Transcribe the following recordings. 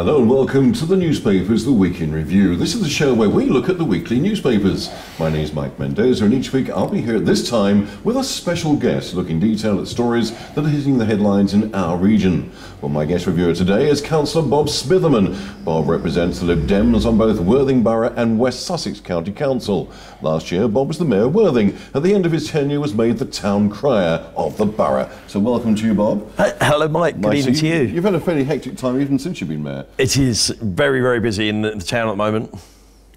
Hello and welcome to the newspapers, the Week in Review. This is the show where we look at the weekly newspapers. My name is Mike Mendoza, and each week I'll be here at this time with a special guest looking detail at stories that are hitting the headlines in our region. Well, my guest reviewer today is Councillor Bob Smytherman. Bob represents the Lib Dems on both Worthing Borough and West Sussex County Council. Last year, Bob was the Mayor of Worthing. At the end of his tenure, was made the town crier of the borough. So, welcome to you, Bob. Hello, Mike. Good Nice evening to you. You've had a fairly hectic time even since you've been Mayor. It is very, very busy in the, town at the moment.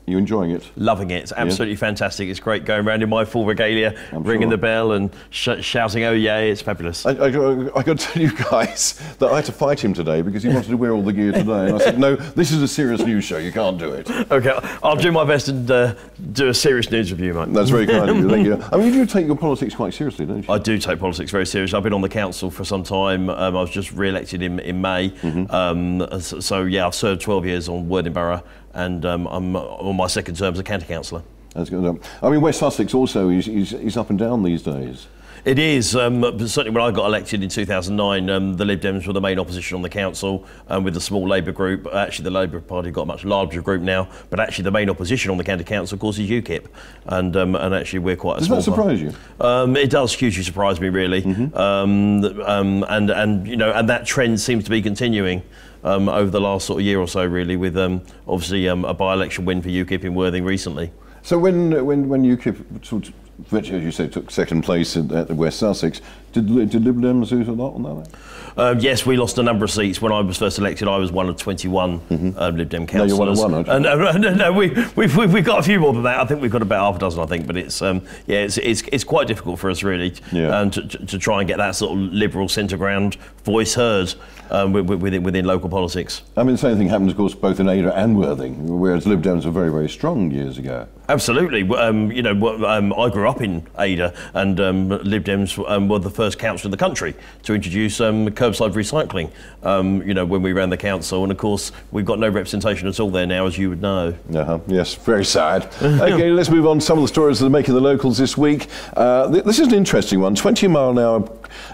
You enjoying it? Loving it. It's absolutely fantastic. It's great going around in my full regalia, ringing sure. the bell and sh- shouting, oh, yay. It's fabulous. I, I, I got to tell you guys that I had to fight him today because he wanted to wear all the gear today. And I said, no, this is a serious news show. You can't do it. okay, I'll do my best and uh, do a serious news review, Mike. That's very kind of you. Thank you. I mean, you do take your politics quite seriously, don't you? I do take politics very seriously. I've been on the council for some time. Um, I was just re-elected in, in May. Mm-hmm. Um, so, yeah, I've served 12 years on Worthing Borough and um, I'm on my second term as a county councillor. That's good. I mean, West Sussex also is, is, is up and down these days. It is. Um, certainly when I got elected in 2009, um, the Lib Dems were the main opposition on the council um, with the small Labour group. Actually, the Labour Party got a much larger group now, but actually the main opposition on the county council, of course, is UKIP. And, um, and actually we're quite a Does small that surprise you? Um, it does hugely surprise me, really. Um, um, and, and, you know, and that trend seems to be continuing. Um, over the last sort of year or so, really, with um, obviously um, a by-election win for UKIP in Worthing recently. So when when when UKIP sort of, virtually, as you say, took second place at, at West Sussex, did did Lib Dems lose a lot on that? Um, yes, we lost a number of seats. When I was first elected, I was one of 21 uh, Lib Dem Mm-hmm. Now you're one of one, aren't you? And, uh, no, no, we, we've, we've got a few more than that. I think we've got about half a dozen, I think. But it's, um, yeah, it's, it's, it's quite difficult for us, really, Yeah. um, to, to, to try and get that sort of liberal centre ground voice heard um, wi- wi- within, within local politics. I mean, the same thing happened, of course, both in Adur and Worthing, whereas Lib Dems were very, very strong years ago. Absolutely. Um, you know, um, I grew up in Adur, and um, Lib Dems um, were the first council in the country to introduce um, curbside recycling. Um, you know, when we ran the council, and of course, we've got no representation at all there now, as you would know. Uh-huh. Yes, very sad. okay, let's move on to some of the stories that are making the locals this week. Uh, th- this is an interesting one. 20 mile an hour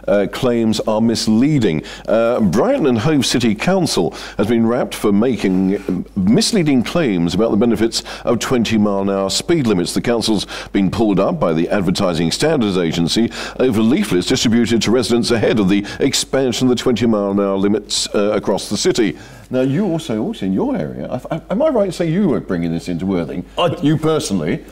uh, claims are misleading. Uh, Brighton and Hove City Council has been rapped for making um, misleading claims about the benefits of 20 mile an hour speed limits. The council's been pulled up by the Advertising Standards Agency over leaflets distributed to residents ahead of the expansion of the 20 mile an hour limits uh, across the city. Now, you also, also in your area, I, I, am I right to say you were bringing this into Worthing? I- you personally.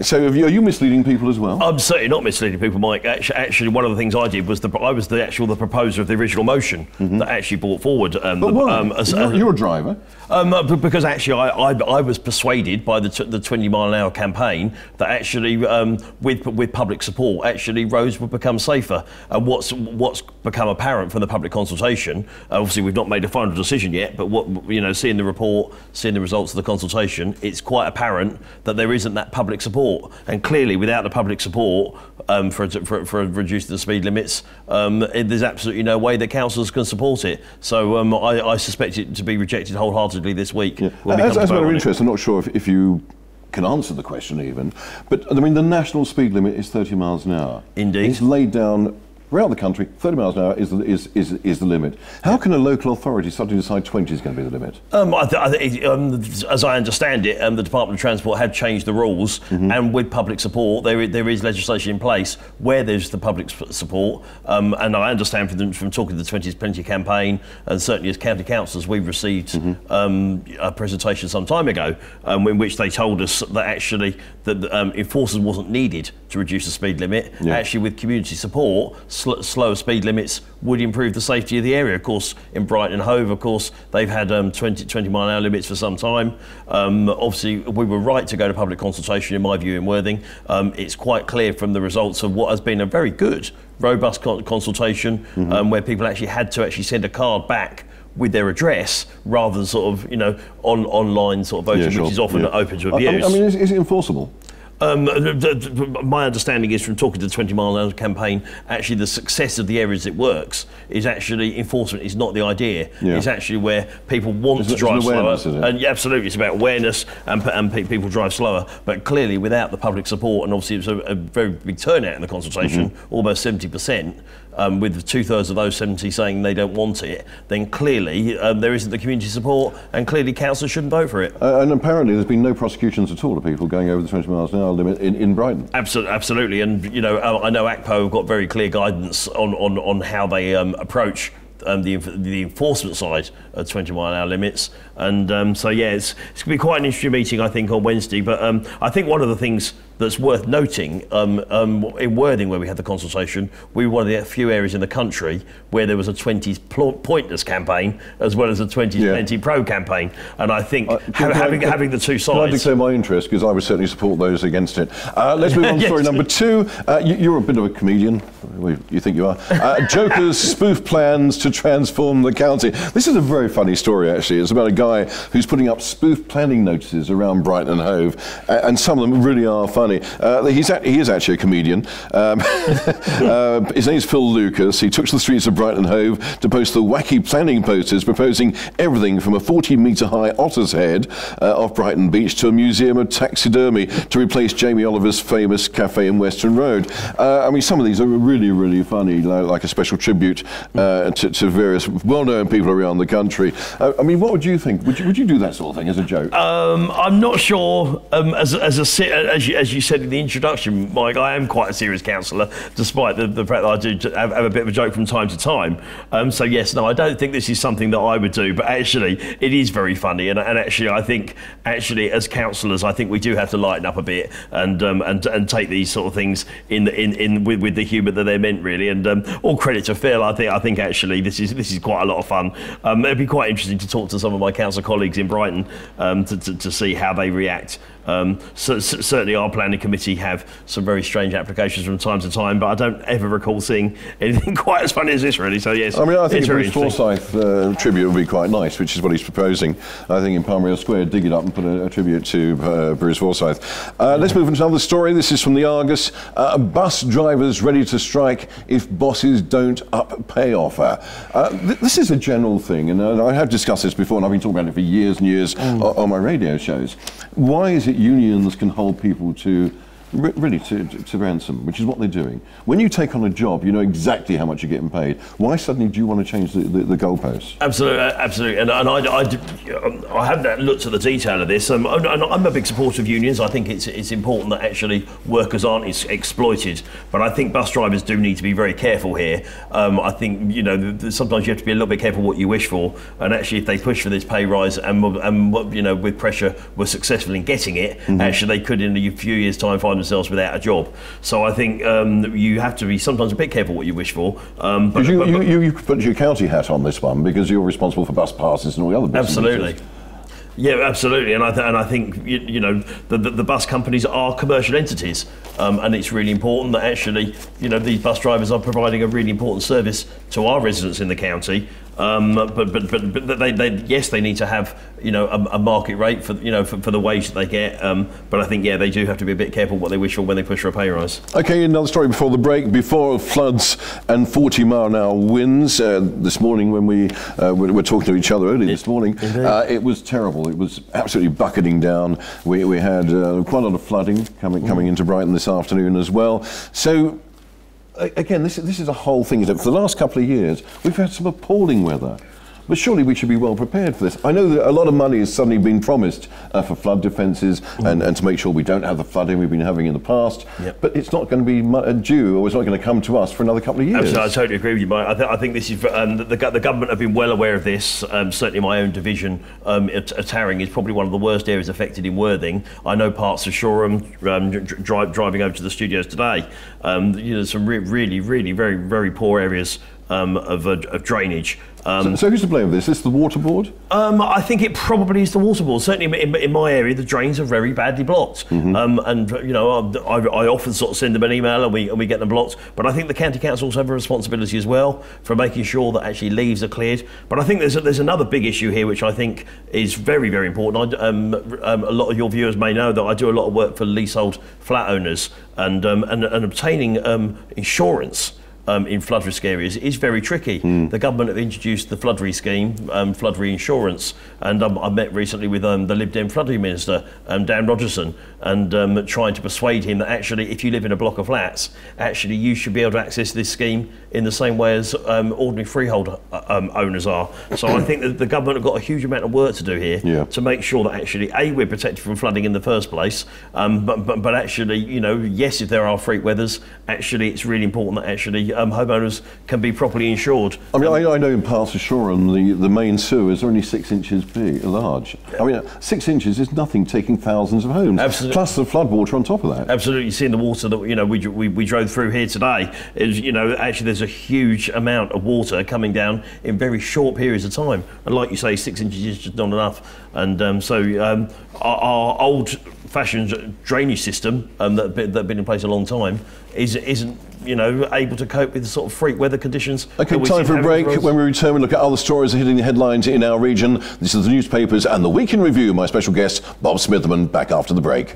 so, have you, are you misleading people as well? I'm certainly not misleading people, Mike. Actually, actually, one of the things I did was the, I was the actual the proposer of the original motion that actually brought forward. Um, Mm-hmm. but the, why? um, as- you're, uh, you're a driver. Um, uh, because actually, I, I, I was persuaded by the, t- the 20 mile an hour campaign that actually, um, with with public support, actually roads would become safer. And what's what's become apparent from the public consultation, uh, obviously we've not made a final decision yet, but what you know, seeing the report, seeing the results of the consultation, it's quite apparent that there isn't that public support. And clearly, without the public support um, for, for for reducing the speed limits, um, it- there's absolutely no way that councils can support it. So um, I, I suspect it to be rejected wholeheartedly this week. we as as a matter of on it. interest, I'm not sure if, if you can answer the question even, but I mean, the national speed limit is 30 miles an hour. Indeed. It's laid down throughout the country, 30 miles an hour is the, is, is, is the limit. How can a local authority suddenly decide 20 is going to be the limit? Um, I th- I th- um, as I understand it, um, the Department of Transport have changed the rules, and with public support, there, there is legislation in place where there's the public support. Um, and I understand from, the, from talking to the 20s Plenty campaign, and certainly as county councillors, we've received um, a presentation some time ago um, in which they told us that actually that um, enforcement wasn't needed to reduce the speed limit. Yeah. Actually, with community support, sl- slower speed limits would improve the safety of the area. Of course, in Brighton and Hove, of course, they've had um, 20, 20 mile an hour limits for some time. Um, obviously, we were right to go to public consultation, in my view, in Worthing. Um, it's quite clear from the results of what has been a very good, robust con- consultation, um, where people actually had to actually send a card back with their address rather than sort of, you know, on online sort of voting, Yeah, sure. which is often Yeah. open to I- I- abuse. I, mean, is, is it enforceable? Um, my understanding is from talking to the 20 mile an hour campaign, actually the success of the areas it works is actually enforcement is not the idea. Yeah. It's actually where people want to drive slower. And yeah, absolutely, it's about awareness and, and people drive slower. But clearly, without the public support, and obviously it was a, a very big turnout in the consultation, mm-hmm. almost 70% um, with two thirds of those 70 saying they don't want it, then clearly um, there isn't the community support, and clearly councils shouldn't vote for it. Uh, and apparently, there's been no prosecutions at all of people going over the 20 miles an hour limit in, in Brighton. Absolutely, absolutely. And you know, I know ACPO have got very clear guidance on on, on how they um, approach um, the, the enforcement side of 20 mile an hour limits. And um, so, yeah, it's, it's going to be quite an interesting meeting, I think, on Wednesday. But um, I think one of the things that's worth noting um, um, in Worthing, where we had the consultation, we were one of the few areas in the country where there was a 20 pointless campaign as well as a 20 yeah. pro campaign. And I think uh, ha- having, I, having the two sides. Can I declare my interest because I would certainly support those against it. Uh, let's move on to yes. story number two. Uh, you, are a bit of a comedian. You think you are. Uh, Jokers spoof plans to transform the county. This is a very funny story, actually. It's about a guy who's putting up spoof planning notices around Brighton and Hove, and some of them really are funny. Uh, he's he is actually a comedian. Um, uh, his name is Phil Lucas. He took to the streets of Brighton Hove to post the wacky planning posters proposing everything from a 40 metre high otter's head uh, off Brighton Beach to a museum of taxidermy to replace Jamie Oliver's famous cafe in Western Road. Uh, I mean, some of these are really, really funny, like a special tribute uh, to, to, various well-known people around the country. Uh, I mean, what would you think? Would you, would you do that sort of thing as a joke? Um, I'm not sure. Um, as, as, a, as, as said in the introduction, Mike, I am quite a serious councillor, despite the, the fact that I do have, have, a bit of a joke from time to time. Um, so yes, no, I don't think this is something that I would do, but actually, it is very funny, and, and actually, I think actually as councillors, I think we do have to lighten up a bit and um, and and take these sort of things in in, in with, with the humour that they're meant, really. And um, all credit to Phil, I think I think actually this is this is quite a lot of fun. Um, it'd be quite interesting to talk to some of my council colleagues in Brighton um, to, to, to see how they react um, so, so certainly, our planning committee have some very strange applications from time to time, but I don't ever recall seeing anything quite as funny as this, really. So yes, I mean, I think a Bruce Forsyth uh, tribute would be quite nice, which is what he's proposing. I think in Palmeira Square, dig it up and put a, a tribute to uh, Bruce Forsyth. Uh, let's move on to another story. This is from the Argus. Uh, bus drivers ready to strike if bosses don't up pay offer. Uh, th- this is a general thing, and uh, I have discussed this before, and I've been talking about it for years and years mm. on my radio shows. Why is it unions can hold people to to really to, to, ransom, which is what they're doing. When you take on a job, you know exactly how much you're getting paid. Why suddenly do you want to change the, the, the goalposts? Absolutely, absolutely. And, and I, I, I, haven't looked at the detail of this. Um, I'm a big supporter of unions. I think it's, it's important that actually workers aren't exploited. But I think bus drivers do need to be very careful here. Um, I think, you know, sometimes you have to be a little bit careful what you wish for. And actually, if they push for this pay rise and, and you know, with pressure, were successful in getting it, mm-hmm. actually they could in a few years' time find themselves without a job. So I think um, you have to be sometimes a bit careful what you wish for. Um, but, you, but, but, you, you, put your county hat on this one because you're responsible for bus passes and all the other bits. Absolutely. Yeah, absolutely, and I, th- and I think you, you know the, the, the, bus companies are commercial entities, um, and it's really important that actually you know these bus drivers are providing a really important service to our residents in the county, um, but, but, but, but they, they, yes, they need to have you know a, a market rate for you know for, for, the wage that they get. Um, but I think yeah, they do have to be a bit careful what they wish for when they push for a pay rise. Okay, another story before the break. Before floods and 40 mile an hour winds uh, this morning when we uh, were, talking to each other early this morning, uh, it was terrible. It was absolutely bucketing down. We, we had uh, quite a lot of flooding coming coming into Brighton this afternoon as well. So again, this, this is a whole thing. For the last couple of years, we've had some appalling weather. But surely we should be well prepared for this. I know that a lot of money has suddenly been promised uh, for flood defences mm. and, and to make sure we don't have the flooding we've been having in the past. Yep. But it's not going to be uh, due or it's not going to come to us for another couple of years. Absolutely, I totally agree with you, Mike. I, th- I think this is um, the, the, government have been well aware of this. Um, certainly, my own division um, at, at Tarring is probably one of the worst areas affected in Worthing. I know parts of Shoreham. Um, dri- driving over to the studios today, um, you know, some re- really, really, very, very poor areas um, of, uh, of drainage. Um, so, so, who's to blame for this? Is this the water board? Um, I think it probably is the water board. Certainly in, in my area, the drains are very badly blocked. Mm-hmm. Um, and, you know, I, I, often sort of send them an email and we, and we get them blocked. But I think the county councils have a responsibility as well for making sure that actually leaves are cleared. But I think there's, a, there's another big issue here which I think is very, very important. I, um, um, a lot of your viewers may know that I do a lot of work for leasehold flat owners and, um, and, and obtaining um, insurance um, in flood risk areas is very tricky. Mm. The government have introduced the flood re scheme, um, flood reinsurance, and um, I met recently with um, the Lib Dem flooding minister, um, Dan Rogerson, and um, trying to persuade him that actually, if you live in a block of flats, actually you should be able to access this scheme in the same way as ordinary freehold uh, owners are. So I think that the government have got a huge amount of work to do here yeah. to make sure that actually, a we're protected from flooding in the first place, but, but but actually, you know, yes, if there are freak weathers, actually it's really important that actually um, homeowners can be properly insured. I mean, I, I know in parts of Shoreham the, the main sewer is only six inches big, large. I mean, six inches is nothing taking thousands of homes. Absolutely. Plus the floodwater on top of that. Absolutely. Seeing the water that you know we, we, we drove through here today is you know actually there's a huge amount of water coming down in very short periods of time. And like you say, six inches is just not enough. And um, so um, our, our old fashioned drainage system um, that that been in place a long time is isn't you know able to cope with the sort of freak weather conditions. Okay, time for a break. When we return, we look at other stories hitting the headlines in our region. This is the newspapers and the week in review. My special guest Bob Smytherman back after the break.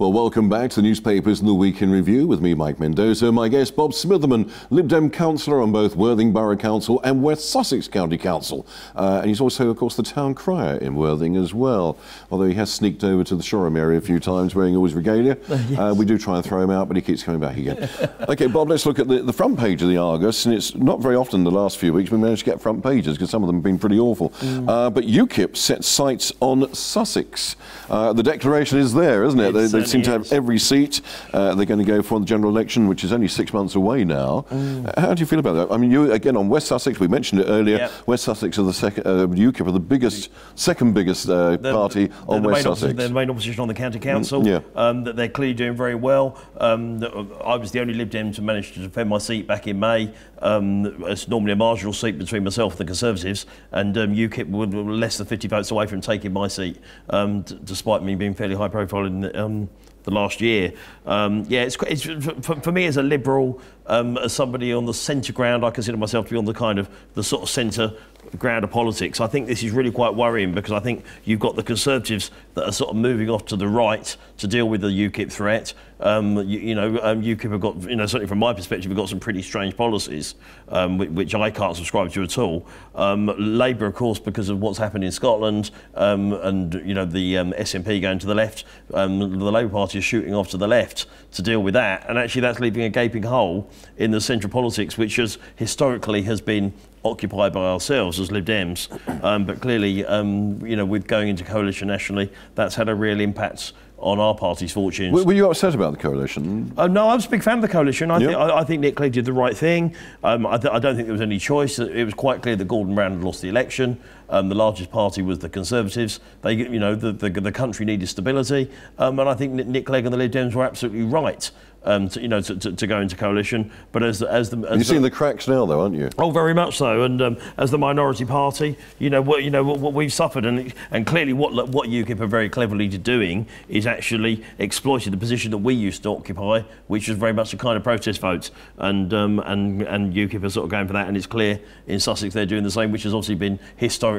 Well, welcome back to the newspapers and the Week in Review with me, Mike Mendoza. My guest, Bob Smytherman, Lib Dem councillor on both Worthing Borough Council and West Sussex County Council. Uh, and he's also, of course, the town crier in Worthing as well. Although he has sneaked over to the Shoreham area a few times wearing all his regalia. Uh, yes. uh, we do try and throw him out, but he keeps coming back again. okay, Bob, let's look at the, the, front page of the Argus. And it's not very often the last few weeks we managed to get front pages because some of them have been pretty awful. Mm. Uh, but UKIP sets sights on Sussex. Uh, the declaration is there, isn't it? Seem to have every seat uh, they're going to go for the general election, which is only six months away now. Mm. How do you feel about that? I mean, you again on West Sussex. We mentioned it earlier. Yep. West Sussex are the second. Uh, UKIP are the biggest, second biggest uh, the, party the, on the West Sussex. They're the main opposition on the county council. Mm, yeah. Um, that they're clearly doing very well. Um, I was the only Lib Dem to manage to defend my seat back in May. Um, it's normally a marginal seat between myself and the Conservatives, and um, UKIP were less than 50 votes away from taking my seat, um, despite me being fairly high profile in the, um, the last year. Um, yeah, it's, it's for, for, me as a liberal, um, as somebody on the centre ground, I consider myself to be on the kind of the sort of centre ground of politics. I think this is really quite worrying because I think you've got the Conservatives that are sort of moving off to the right to deal with the UKIP threat. Um, you, you, know, um, UKIP have got, you know, certainly from my perspective, have got some pretty strange policies, um, which, which, I can't subscribe to at all. Um, Labour, of course, because of what's happened in Scotland um, and, you know, the um, SNP going to the left, the Labour Party is shooting off to the left to deal with that. And actually that's leaving a gaping hole in the central politics, which has historically has been occupied by ourselves as Lib Dems, um, but clearly, um, you know, with going into coalition nationally, that's had a real impact on our party's fortunes. Were, were you upset about the coalition? Uh, no, I was a big fan of the coalition. I, th- I, I think Nick Clegg did the right thing. Um, I, th- I, don't think there was any choice. It was quite clear that Gordon Brown had lost the election. Um, the largest party was the Conservatives. They, you know, the, the, the country needed stability, um, and I think Nick Clegg and the Lib Dems were absolutely right um, to, you know, to, to, to, go into coalition. But as the, as the as you're seeing the cracks now, though, aren't you? Oh, very much so. And um, as the minority party, you know what you know what, what, we've suffered, and and clearly what what UKIP are very cleverly doing is actually exploiting the position that we used to occupy, which was very much a kind of protest vote. And um, and and UKIP are sort of going for that, and it's clear in Sussex they're doing the same, which has obviously been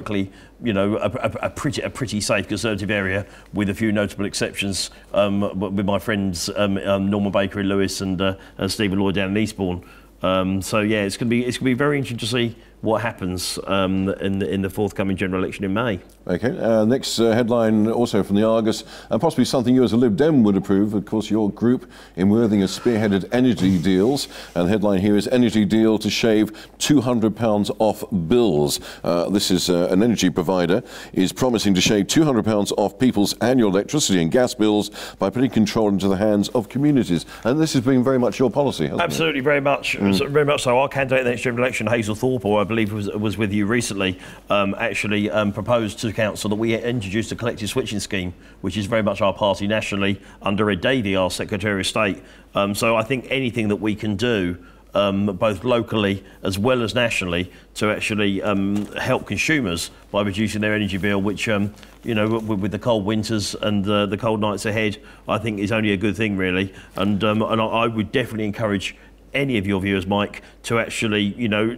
historically, you know, a, a, a pretty a pretty safe Conservative area, with a few notable exceptions. Um, with my friends um, um, Norman Baker Baker Lewes and, uh, and Stephen Lloyd down in Eastbourne. Um, so yeah, it's going to be it's going to be very interesting to see what happens um, in, the, in the forthcoming general election in May. Okay, uh, next uh, headline also from the Argus, and possibly something you as a Lib Dem would approve. Of course, your group in Worthing has spearheaded energy deals, and the headline here is Energy Deal to Shave £200 Off Bills. Uh, this is uh, an energy provider, is promising to shave £200 off people's annual electricity and gas bills by putting control into the hands of communities. And this has been very much your policy, Absolutely, it? very much, mm. very much so. Our candidate in the next general election, Hazel Thorpe, or believe was, was with you recently, um, actually um, proposed to council that we introduced a collective switching scheme, which is very much our party nationally under Ed Davey, our Secretary of State. Um, so I think anything that we can do um, both locally as well as nationally to actually um, help consumers by reducing their energy bill, which, um, you know, with, the cold winters and uh, the cold nights ahead, I think is only a good thing, really. And, um, and I would definitely encourage any of your viewers, Mike, to actually, you know,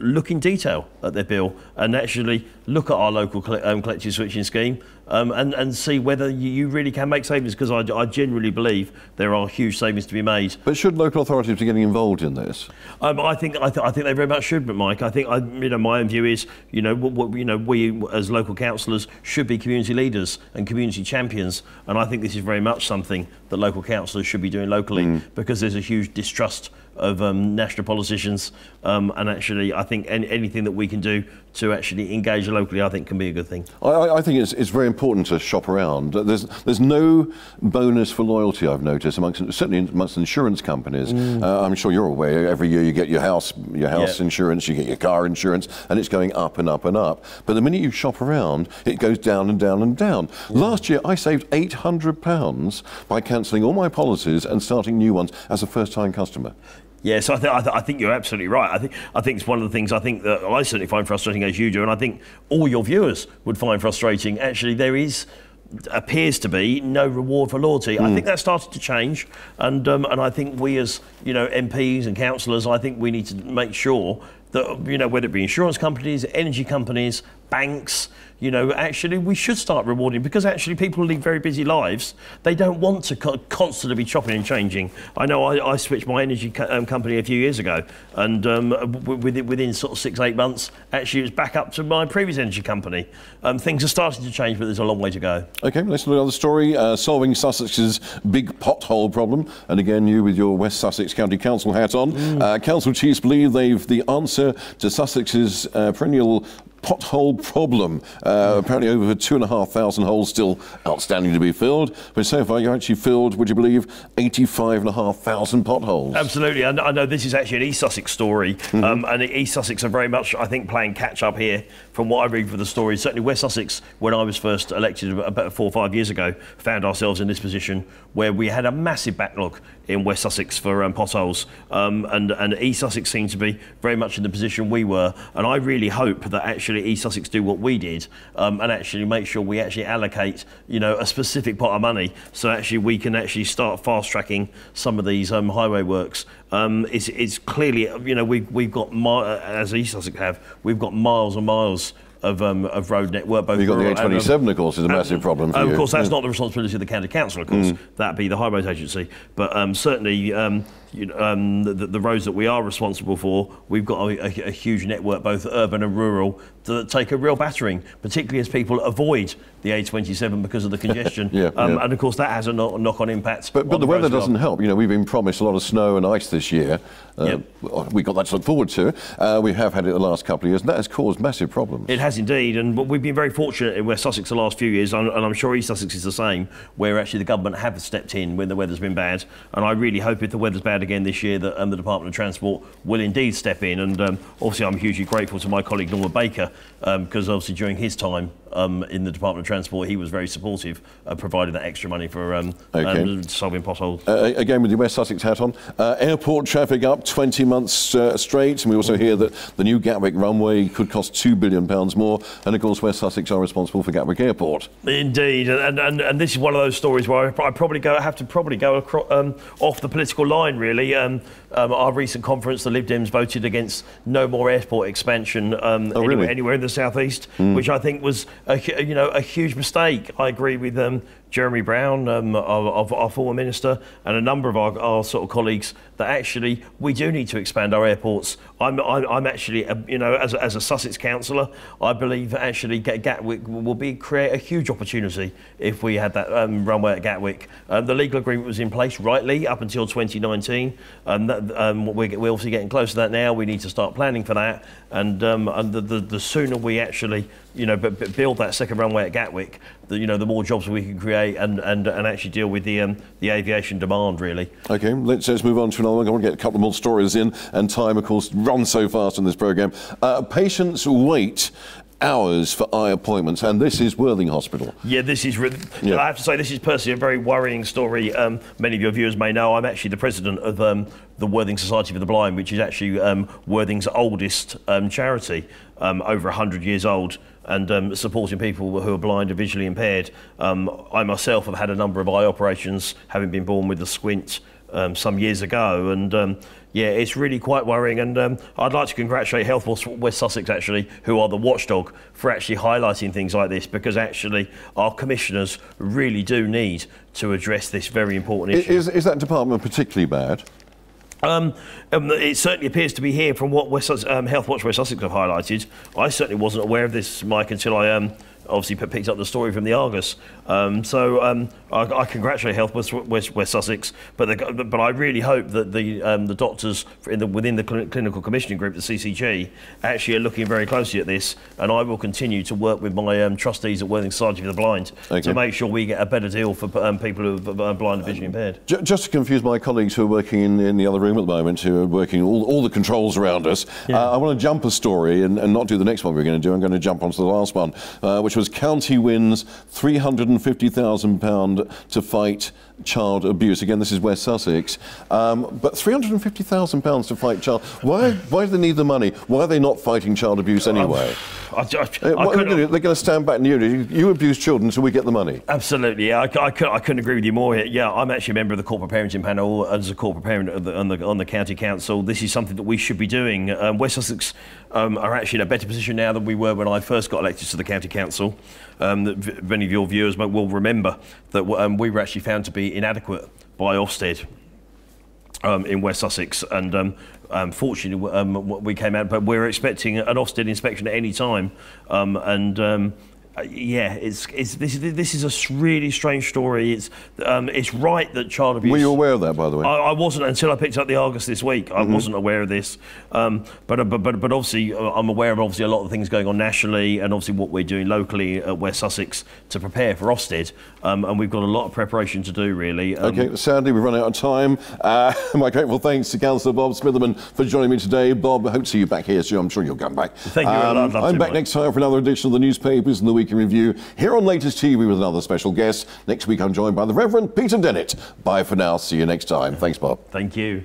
look in detail at their bill and actually look at our local um, collective switching scheme um, and, and see whether you really can make savings because I, I genuinely believe there are huge savings to be made. But should local authorities be getting involved in this? Um, I think I, th I, think they very much should, but Mike, I think I, you know my own view is you know what, you know we as local councillors should be community leaders and community champions, and I think this is very much something that local councillors should be doing locally mm. because there's a huge distrust of um, national politicians. Um, and actually, I think any, anything that we can do to actually engage locally, I think can be a good thing. I, I, think it's, it's very important to shop around. There's, there's no bonus for loyalty, I've noticed, amongst, certainly amongst insurance companies. Mm. Uh, I'm sure you're aware, every year you get your house, your house insurance, you get your car insurance, and it's going up and up and up. But the minute you shop around, it goes down and down and down. Last year, I saved £800 by cancelling all my policies and starting new ones as a first-time customer. Yeah, so I, th- I, th- I, think you're absolutely right. I think I think it's one of the things I think that I certainly find frustrating as you do, and I think all your viewers would find frustrating. Actually, there is appears to be no reward for loyalty. Mm. I hmm. think that started to change, and um, and I think we as you know MPs and councillors, I think we need to make sure that you know whether it be insurance companies, energy companies, banks, you know, actually we should start rewarding because actually people lead very busy lives. They don't want to co constantly be chopping and changing. I know I, I switched my energy co um, company a few years ago, and um, within, within sort of six eight months, actually it was back up to my previous energy company. Um, things are starting to change, but there's a long way to go. Okay, let's look at another story. Uh, solving Sussex's big pothole problem, and again you with your West Sussex County Council hat on. Mm. Uh, council chiefs believe they've the answer to Sussex's uh, perennial pothole problem. Uh, apparently, over two and a half thousand holes still outstanding to be filled. But so far, you actually filled, would you believe, 85 and a half thousand potholes. Absolutely. I, I know this is actually an East Sussex story, mm -hmm. um, and East Sussex are very much, I think, playing catch up here from what I read from the story. Certainly, West Sussex, when I was first elected about four or five years ago, found ourselves in this position where we had a massive backlog in West Sussex for um, potholes, um, and, and East Sussex seemed to be very much in the position we were. And I really hope that actually East Sussex do what we did um, and actually make sure we actually allocate, you know, a specific pot of money so actually we can actually start fast tracking some of these um, highway works. Um, it's, it's clearly, you know, we've, we've got, as East Sussex have, we've got miles and miles of, um, of road network. Both You've got the A27, and, um, of course, is a massive problem for Of you. course, that's yeah. not the responsibility of the county council, of course. Mm. That'd be the highways agency. But um, certainly, um, you know, um, the, the, roads that we are responsible for, we've got a, a, a, huge network, both urban and rural, that take a real battering, particularly as people avoid the A27 because of the congestion. yeah, um, yeah, And of course, that has a knock-on impact. But, but the, the weather doesn't help. You know, we've been promised a lot of snow and ice this year. Uh, yep. We got that to look forward to. Uh, we have had it the last couple of years, and that has caused massive problems. It has indeed, and we've been very fortunate in West Sussex the last few years, and I'm sure East Sussex is the same, where actually the government have stepped in when the weather's been bad. And I really hope if the weather's bad again this year, that um, the Department of Transport will indeed step in. And um, obviously, I'm hugely grateful to my colleague Norman Baker because um, obviously during his time um, in the Department of Transport, he was very supportive of providing that extra money for um, okay. um, solving potholes. Uh, again, with your West Sussex hat on, uh, airport traffic up 20 months uh, straight, and we also hear that the new Gatwick runway could cost £2 billion more, and of course, West Sussex are responsible for Gatwick Airport. Indeed, and, and, and this is one of those stories where I probably go, have to probably go across, um, off the political line, really. Um, our recent conference, the Lib Dems voted against no more airport expansion um, oh, anywhere, really? anywhere, in the southeast, mm. which I think was a, you know a huge mistake. I agree with um, Jeremy Browne, um, of, our former minister, and a number of our, our, sort of colleagues that actually we do need to expand our airports. I'm, I'm, I'm actually, uh, you know, as a, as a Sussex councillor, I believe that actually Gatwick will be create a huge opportunity if we had that um, runway at Gatwick. Um, the legal agreement was in place rightly up until 2019, and that, um, we're, we're obviously getting close to that now. We need to start planning for that, and, um, and the, the, the sooner we actually you know, but, but build that second runway at Gatwick, the, you know, the more jobs we can create and, and, and actually deal with the um, the aviation demand really. Okay, let's, let's move on to another one. I want to get a couple more stories in, and time, of course, runs so fast on this program. Uh, patients wait hours for eye appointments, and this is Worthing Hospital. Yeah, this is. Yeah. I have to say, this is personally a very worrying story. Um, many of your viewers may know I'm actually the president of um, the Worthing Society for the Blind, which is actually um, Worthing's oldest um, charity, um, over 100 years old. And um, supporting people who are blind and visually impaired. I myself have had a number of eye operations, having been born with a squint some years ago, and yeah, it's really quite worrying. And um, I'd like to congratulate Health West Sussex, actually, who are the watchdog, for actually highlighting things like this because actually our commissioners really do need to address this very important issue. Is, is that department particularly bad? Um, um, it certainly appears to be here from what West, um, Health Watch West Sussex have highlighted. I certainly wasn't aware of this, Mike, until I um, obviously picked up the story from the Argus. Um, so um, I, I, congratulate Health West, West, West Sussex, but the, but I really hope that the um, the doctors the, within the clinical commissioning group, the CCG, actually are looking very closely at this, and I will continue to work with my um, trustees at Worthing Society for the Blind okay. to make sure we get a better deal for um, people who are blind and visually impaired. Just to confuse my colleagues who are working in, in the other room at the moment, who are working all, all the controls around us, yeah. uh, I want to jump a story and, and, not do the next one we're going to do. I'm going to jump onto the last one, uh, which was County wins £350,000 to fight child abuse. Again, this is West Sussex. Um, but £350,000 to fight child... Why, why do they need the money? Why are they not fighting child abuse anyway? I, I, I, uh, what, they're going to stand back and you, you abuse children so we get the money. Absolutely, yeah. I, I, couldn't, I couldn't agree with you more. Yeah, I'm actually a member of the corporate parenting panel as a corporate parent the, on, the, on the county council. This is something that we should be doing. Um, West Sussex um, are actually in a better position now than we were when I first got elected to the county council. Um, many of your viewers will remember that um, we were actually found to be inadequate by Ofsted um, in West Sussex, and um, um, fortunately um, we came out. But we are expecting an Ofsted inspection at any time, um, and um, uh, yeah, it's, it's this, this is a really strange story. It's um, it's right that child abuse. Were you aware of that, by the way? I, I wasn't until I picked up the Argus this week. I mm-hmm. wasn't aware of this, um, but, but but but obviously uh, I'm aware of obviously a lot of things going on nationally, and obviously what we're doing locally at West Sussex to prepare for Ofsted, um, and we've got a lot of preparation to do really. Um, okay, sadly we've run out of time. Uh, my grateful thanks to Councillor Bob Smytherman for joining me today. Bob, I hope to see you back here soon. I'm sure you'll come back. Thank you. Um, I'm back next time for another edition of the newspapers and the week in review here on Latest TV with another special guest. Next week, I'm joined by the Reverend Peter Dennett. Bye for now. See you next time. Thanks, Bob. Thank you.